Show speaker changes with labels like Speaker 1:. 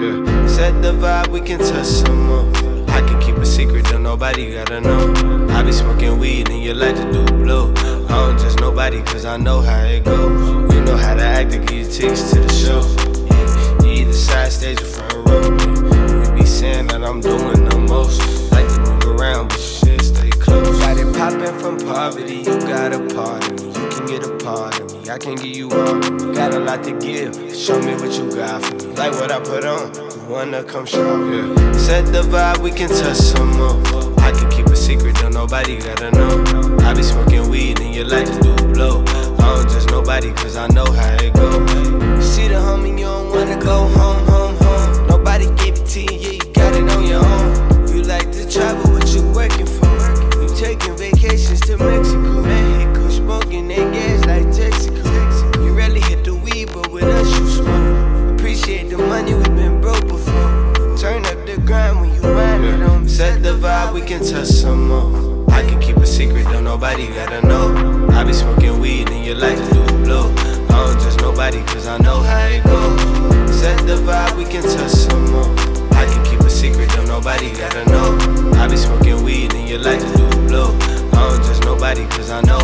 Speaker 1: Yeah. Set the vibe, we can touch some more. I can keep a secret, though nobody gotta know. I be smoking weed and you like to do blow. I don't just nobody, cause I know how it go. You know how to act to get your tickets to the show. Yeah. Either side stage or front row. You be saying that I'm doing the most. Like to move around, but shit stay close. Got it poppin' from poverty, you got a part of me. You can get a part of me, I can't give you all. Got a lot to give, show me what you got for me. Like what I put on, you wanna come show, yeah. Set the vibe, we can touch some more. I can keep a secret, though nobody gotta know. I be smoking weed and you like to do blow. I don't just nobody, cause We can touch some more. I can keep a secret, don't nobody gotta know. I be smoking weed and you like to do blow. I don't just nobody, cause I know how it go. Set the vibe, we can touch some more. I can keep a secret, though nobody gotta know. I be smoking weed and you like to do blow. I don't just nobody, cause I know